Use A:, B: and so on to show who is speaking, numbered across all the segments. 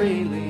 A: freely.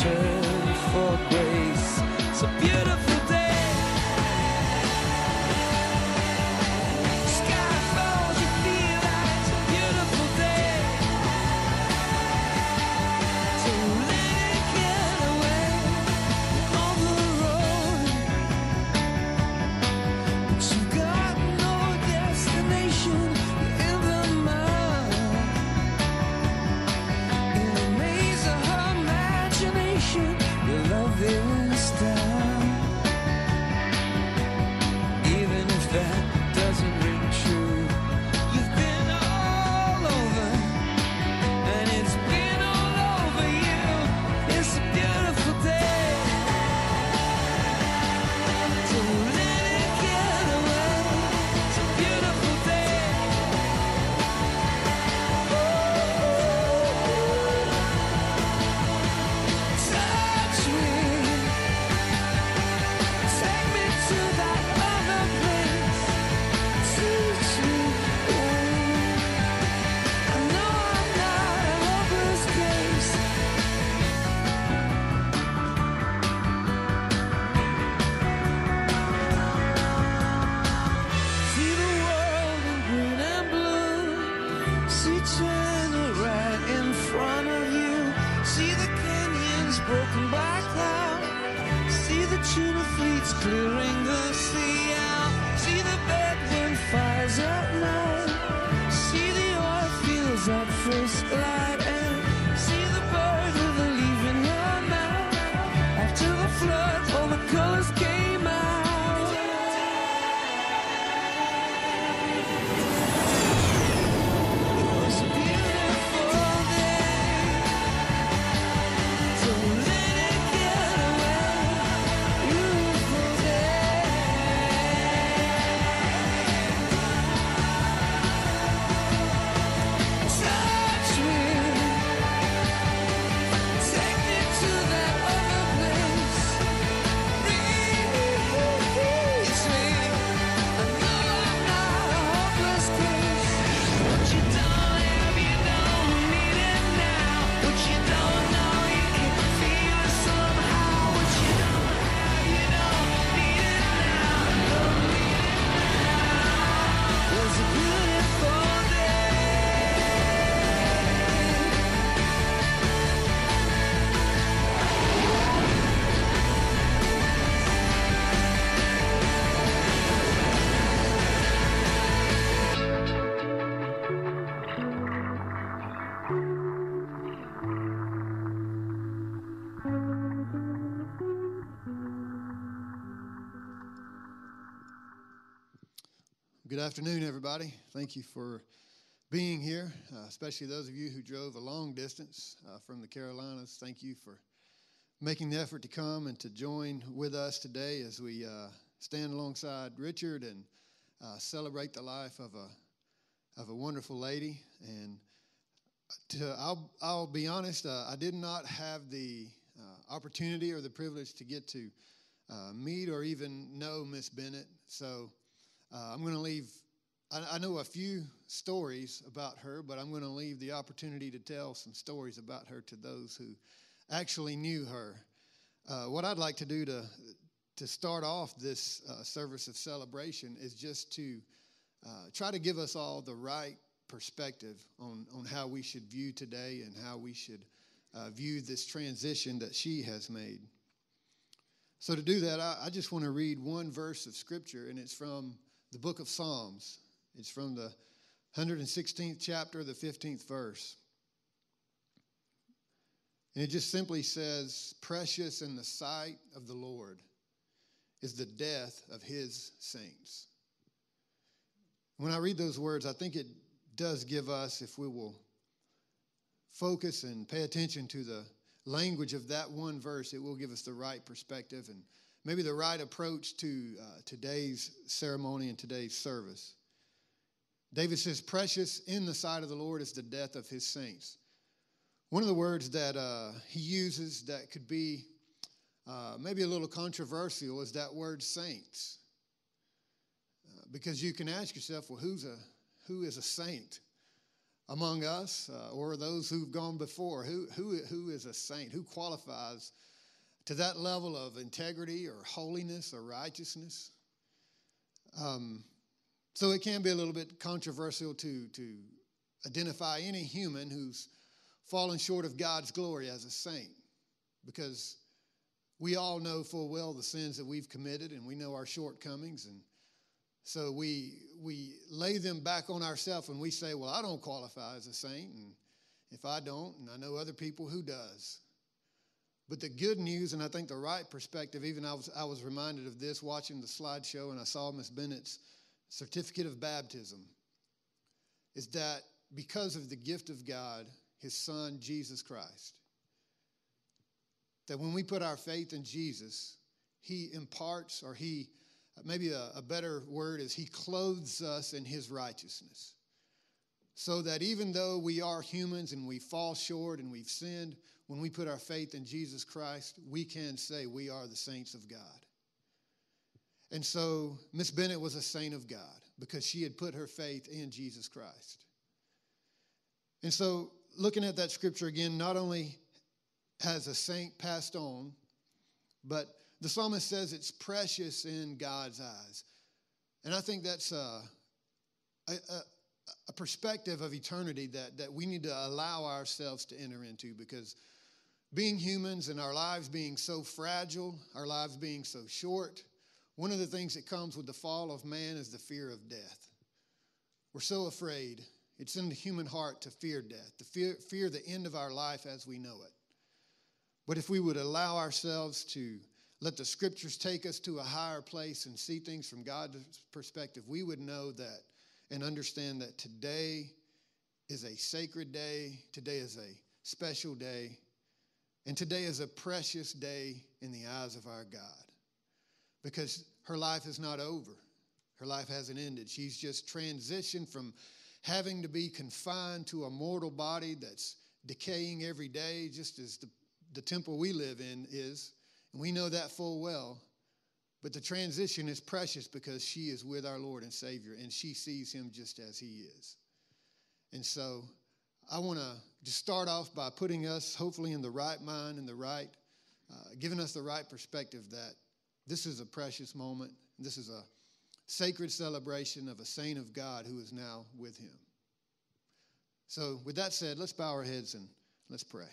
B: turn for grace.
C: Good afternoon, everybody. Thank you for being here, uh, especially those of you who drove a long distance uh, from the Carolinas. Thank you for making the effort to come and to join with us today as we uh, stand alongside Richard and uh, celebrate the life of a of a wonderful lady. And to, I'll I'll be honest, uh, I did not have the uh, opportunity or the privilege to get to meet or even know Miss Bennett. So. Uh, I'm going to leave, I, I know a few stories about her, but I'm going to leave the opportunity to tell some stories about her to those who actually knew her. Uh, what I'd like to do to, to start off this uh, service of celebration is just to uh, try to give us all the right perspective on, on how we should view today and how we should uh, view this transition that she has made. So, to do that, I, I just want to read one verse of scripture, and it's from the book of Psalms. It's from the 116th chapter, the 15th verse. And it just simply says, Precious in the sight of the Lord is the death of his saints. When I read those words, I think it does give us, if we will focus and pay attention to the language of that one verse, it will give us the right perspective and maybe the right approach to uh, today's ceremony and today's service. David says, Precious in the sight of the Lord is the death of his saints. One of the words that uh, he uses that could be uh, maybe a little controversial is that word saints. Uh, because you can ask yourself, well, who's a, who is a saint among us uh, or those who've gone before? Who, who, who is a saint? Who qualifies to that level of integrity or holiness or righteousness? Um, so it can be a little bit controversial to, to identify any human who's fallen short of God's glory as a saint because we all know full well the sins that we've committed and we know our shortcomings and so we we lay them back on ourselves and we say well i don't qualify as a saint and if i don't and i know other people who does but the good news and i think the right perspective even i was, I was reminded of this watching the slideshow and i saw miss bennett's certificate of baptism is that because of the gift of god his son jesus christ that when we put our faith in Jesus, He imparts, or He, maybe a, a, better word is He clothes us in His righteousness. So that even though we are humans and we fall short and we've sinned, when we put our faith in Jesus Christ, we can say we are the saints of God. And so Miss Bennett was a saint of God because she had put her faith in Jesus Christ. And so, looking at that scripture again, not only has a saint passed on, but the psalmist says it's precious in God's eyes. And I think that's a, a, a perspective of eternity that, that we need to allow ourselves to enter into because being humans and our lives being so fragile, our lives being so short, one of the things that comes with the fall of man is the fear of death. We're so afraid. It's in the human heart to fear death, to fear, fear the end of our life as we know it. But if we would allow ourselves to let the scriptures take us to a higher place and see things from God's perspective, we would know that and understand that today is a sacred day, today is a special day, and today is a precious day in the eyes of our God because her life is not over. Her life hasn't ended. She's just transitioned from having to be confined to a mortal body that's decaying every day, just as the, the temple we live in is. And we know that full well. But the transition is precious because she is with our Lord and Savior and she sees him just as he is. And so I want to just start off by putting us hopefully in the right mind and the right, uh, giving us the right perspective that this is a precious moment. This is a sacred celebration of a saint of God who is now with him. So, with that said, let's bow our heads and let's pray.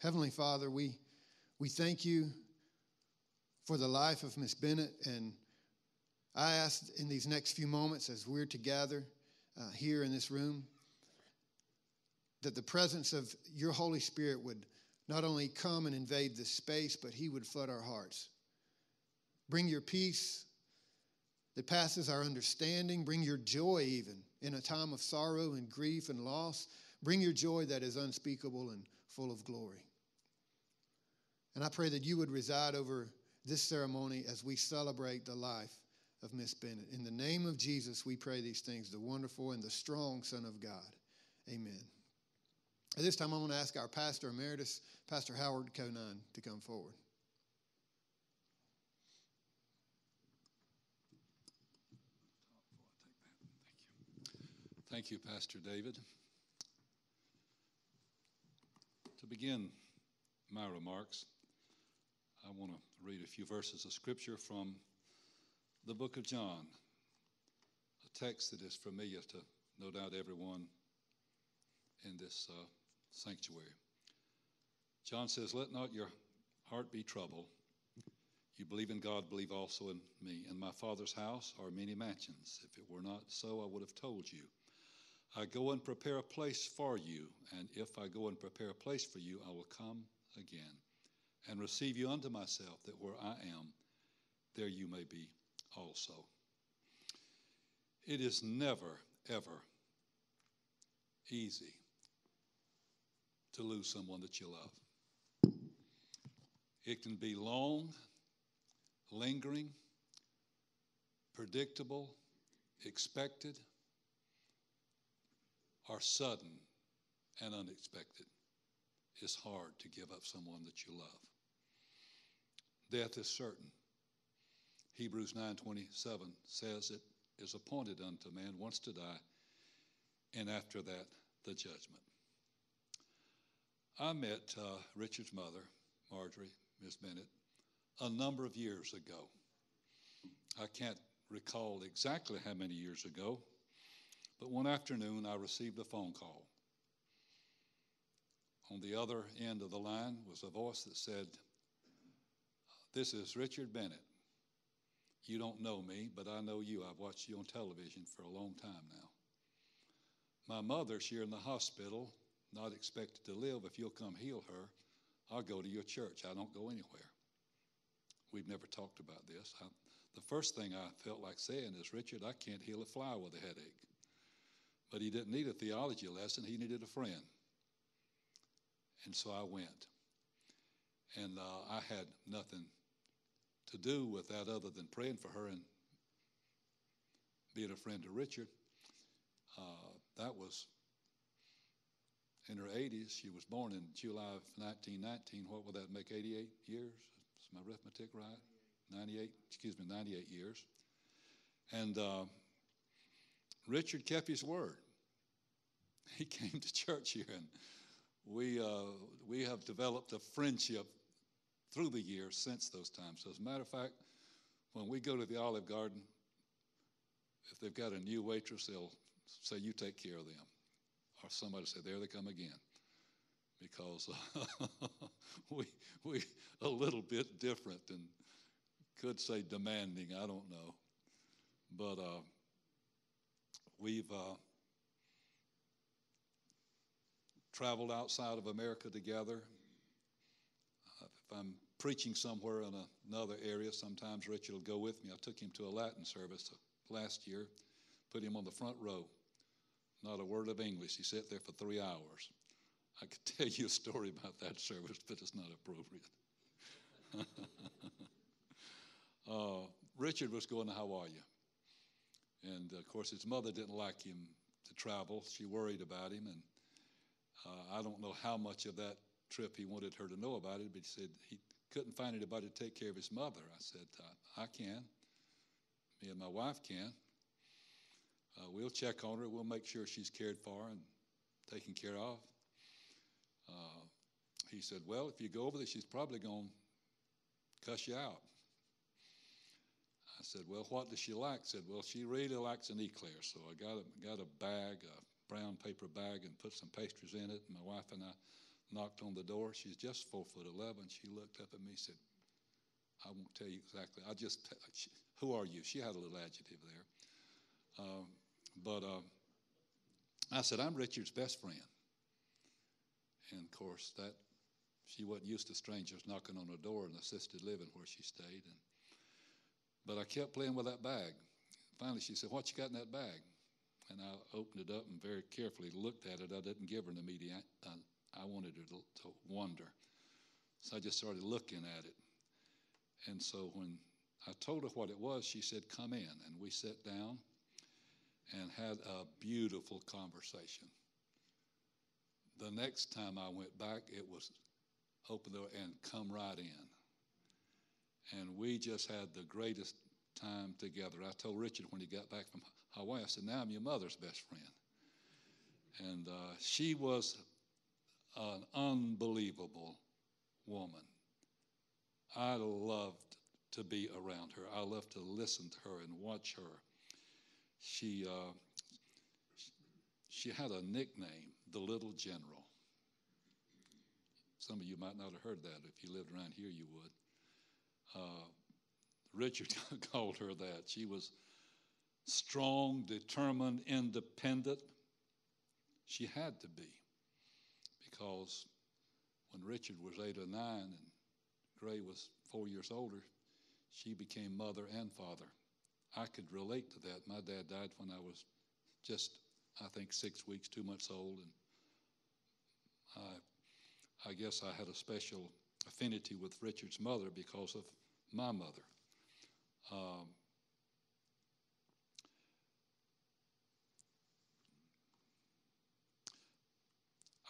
C: Heavenly Father, we, we thank you for the life of Miss Bennett. And I ask in these next few moments as we're together uh, here in this room that the presence of your Holy Spirit would not only come and invade this space, but He would flood our hearts. Bring your peace that passes our understanding. Bring your joy, even in a time of sorrow and grief and loss. Bring your joy that is unspeakable and full of glory. And I pray that you would reside over this ceremony as we celebrate the life of Miss Bennett. In the name of Jesus, we pray these things, the wonderful and the strong Son of God. Amen. At this time, I'm going to ask our pastor emeritus, Pastor Howard Conan, to come forward.
D: Thank you, Pastor David. To begin my remarks, I want to read a few verses of scripture from the book of John, a text that is familiar to no doubt everyone in this uh, sanctuary. John says, Let not your heart be troubled. You believe in God, believe also in me. In my Father's house are many mansions. If it were not so, I would have told you. I go and prepare a place for you, and if I go and prepare a place for you, I will come again and receive you unto myself, that where I am, there you may be also. It is never, ever easy to lose someone that you love. It can be long, lingering, predictable, expected or sudden and unexpected, it's hard to give up someone that you love. Death is certain. Hebrews 9:27 says it is appointed unto man once to die, and after that the judgment. I met uh, Richard's mother, Marjorie, Miss Bennett, a number of years ago. I can't recall exactly how many years ago, but one afternoon, I received a phone call. On the other end of the line was a voice that said, This is Richard Bennett. You don't know me, but I know you. I've watched you on television for a long time now. My mother's here in the hospital, not expected to live. If you'll come heal her, I'll go to your church. I don't go anywhere. We've never talked about this. I, the first thing I felt like saying is, Richard, I can't heal a fly with a headache. But he didn't need a theology lesson, he needed a friend. And so I went. And uh, I had nothing to do with that other than praying for her and being a friend to Richard. Uh, that was in her 80s. She was born in July of 1919. What would that make? 88 years? Is my arithmetic right? 98, excuse me, 98 years. And uh, Richard kept his word. He came to church here, and we, uh, we have developed a friendship through the years since those times. So as a matter of fact, when we go to the Olive Garden, if they've got a new waitress, they'll say, You take care of them. Or somebody say, There they come again. Because we, we a little bit different and could say demanding, I don't know. But uh, we've uh, traveled outside of America together. Uh, if I'm preaching somewhere in another area, sometimes Richard will go with me. I took him to a Latin service last year, put him on the front row. Not a word of English. He sat there for three hours. I could tell you a story about that service, but it's not appropriate. uh, Richard was going to Hawaii. And of course, his mother didn't like him to travel. She worried about him. And uh, I don't know how much of that trip he wanted her to know about it, but he said he couldn't find anybody to take care of his mother. I said, I can. Me and my wife can. Uh, we'll check on her. We'll make sure she's cared for and taken care of. Uh, he said, Well, if you go over there, she's probably going to cuss you out. I said, Well, what does she like? said, Well, she really likes an eclair. So I got a, got a bag, a brown paper bag, and put some pastries in it. My wife and I knocked on the door. She's just four foot 11. She looked up at me and said, I won't tell you exactly. I just, who are you? She had a little adjective there. Um, but uh, I said, I'm Richard's best friend. And of course, that she wasn't used to strangers knocking on her door in assisted living where she stayed. And, but I kept playing with that bag. Finally, she said, What you got in that bag? And I opened it up and very carefully looked at it. I didn't give her an immediate, I, I wanted her to, to wonder. So I just started looking at it. And so when I told her what it was, she said, Come in. And we sat down and had a beautiful conversation. The next time I went back, it was open the door and come right in. And we just had the greatest time together. I told Richard when he got back from Hawaii, I said, Now I'm your mother's best friend. And uh, she was an unbelievable woman. I loved to be around her. I loved to listen to her and watch her. She, uh, she had a nickname, the Little General. Some of you might not have heard that. If you lived around here, you would. Uh, Richard called her that. She was strong, determined, independent. She had to be because when Richard was eight or nine and Gray was four years older, she became mother and father. I could relate to that. My dad died when I was just, I think, six weeks, two months old, and I, I guess I had a special affinity with Richard's mother because of my mother. Um,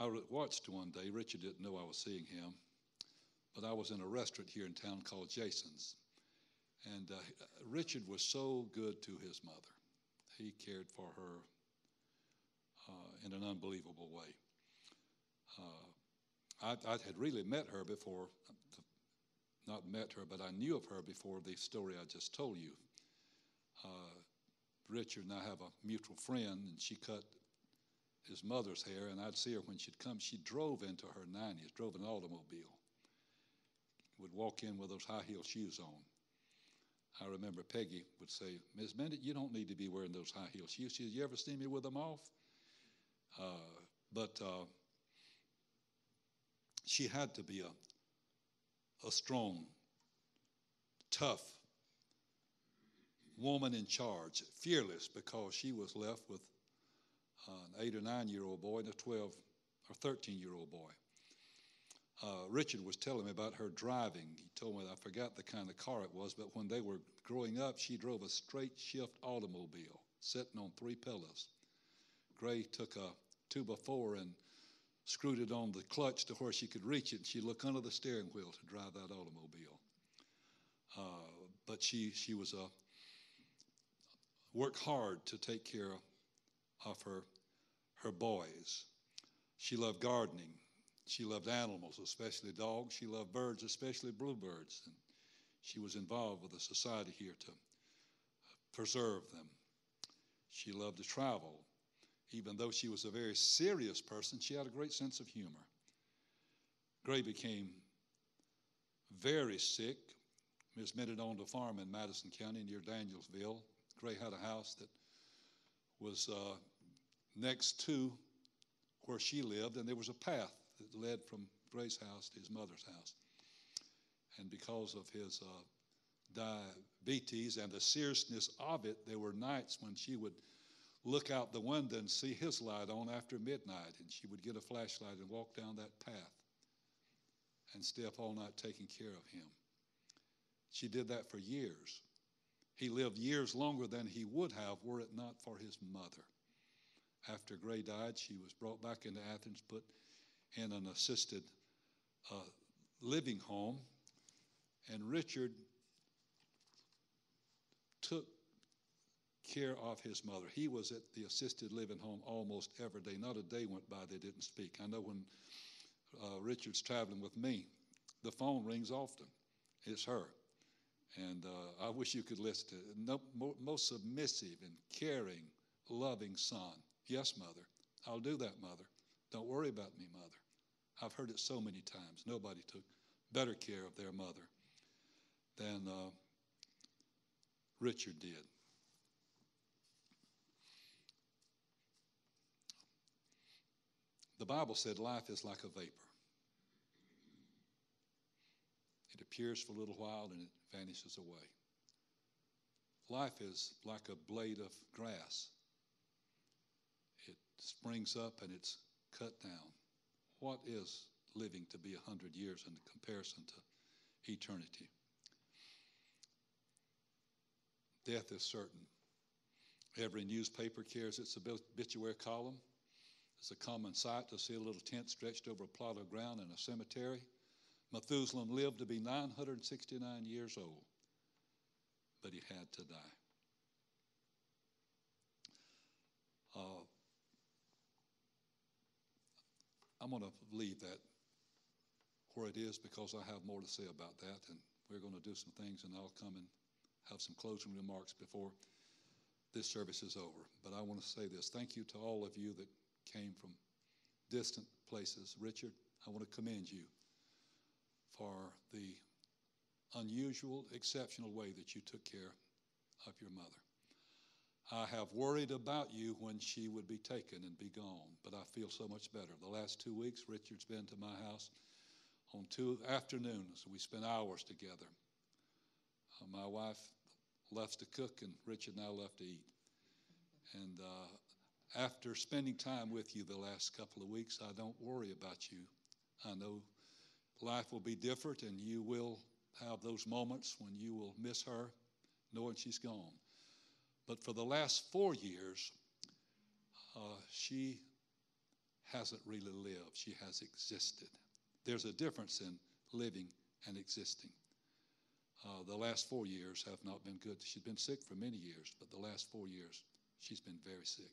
D: I watched one day. Richard didn't know I was seeing him, but I was in a restaurant here in town called Jason's. And uh, Richard was so good to his mother. He cared for her uh, in an unbelievable way. Uh, I, I, had really met her before, not met her, but I knew of her before the story I just told you. Uh, Richard and I have a mutual friend, and she cut his mother's hair, and I'd see her when she'd come. She drove into her 90s, drove an automobile, would walk in with those high heel shoes on. I remember Peggy would say, Miss Bennett, you don't need to be wearing those high heels. She said, You ever see me with them off? Uh, but uh, she had to be a, a strong, tough woman in charge, fearless, because she was left with an eight or nine year old boy and a 12 or 13 year old boy. Uh, Richard was telling me about her driving. He told me I forgot the kind of car it was, but when they were growing up, she drove a straight shift automobile sitting on three pillars. Gray took a two by four and screwed it on the clutch to where she could reach it. And she'd look under the steering wheel to drive that automobile. Uh, but she she was a worked hard to take care of her her boys. She loved gardening. She loved animals, especially dogs. She loved birds, especially bluebirds. And she was involved with a society here to preserve them. She loved to travel. Even though she was a very serious person, she had a great sense of humor. Gray became very sick, admitted on a farm in Madison County near Danielsville. Gray had a house that was uh, next to where she lived, and there was a path that led from Gray's house to his mother's house. And because of his uh, diabetes and the seriousness of it, there were nights when she would look out the window and see his light on after midnight, and she would get a flashlight and walk down that path and stay up all night taking care of him. She did that for years. He lived years longer than he would have were it not for his mother. After Gray died, she was brought back into Athens, put in an assisted uh, living home, and Richard took care of his mother. He was at the assisted living home almost every day. Not a day went by they didn't speak. I know when uh, Richard's traveling with me, the phone rings often. It's her. And uh, I wish you could listen to. No, most submissive and caring, loving son. Yes, mother. I'll do that, mother. Don't worry about me, mother. I've heard it so many times. Nobody took better care of their mother than uh, Richard did. The Bible said life is like a vapor. It appears for a little while and it vanishes away. Life is like a blade of grass. It springs up and it's cut down. What is living to be a hundred years in comparison to eternity? Death is certain. Every newspaper carries its obituary column. It's a common sight to see a little tent stretched over a plot of ground in a cemetery. Methuselah lived to be 969 years old, but he had to die. Uh, I'm going to leave that where it is because I have more to say about that, and we're going to do some things, and I'll come and have some closing remarks before this service is over. But I want to say this thank you to all of you that came from distant places. Richard, I want to commend you for the unusual, exceptional way that you took care of your mother. I have worried about you when she would be taken and be gone, but I feel so much better. The last two weeks, Richard's been to my house on two afternoons. We spent hours together. Uh, my wife left to cook, and Richard and I left to eat. And uh, after spending time with you the last couple of weeks, I don't worry about you. I know life will be different and you will have those moments when you will miss her knowing she's gone. But for the last four years, uh, she hasn't really lived, she has existed. There's a difference in living and existing. Uh, the last four years have not been good. She's been sick for many years, but the last four years, she's been very sick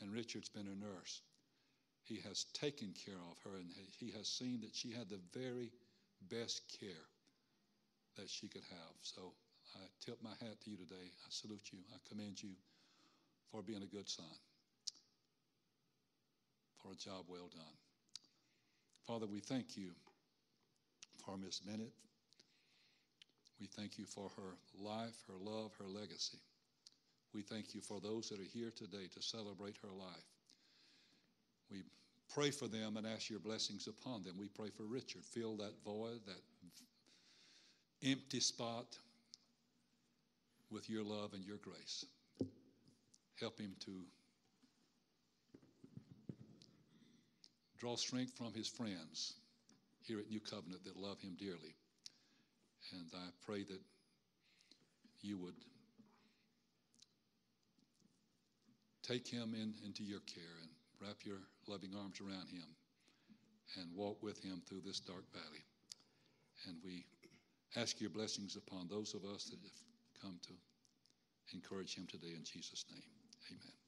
D: and Richard's been a nurse. He has taken care of her, and he has seen that she had the very best care that she could have. So I tip my hat to you today. I salute you. I commend you for being a good son, for a job well done. Father, we thank you for Miss Bennett. We thank you for her life, her love, her legacy. We thank you for those that are here today to celebrate her life. We pray for them and ask your blessings upon them. We pray for Richard. Fill that void, that empty spot with your love and your grace. Help him to draw strength from his friends here at New Covenant that love him dearly. And I pray that you would take him in, into your care and wrap your loving arms around him and walk with him through this dark valley. And we ask your blessings upon those of us that have come to encourage him today in Jesus' name. Amen.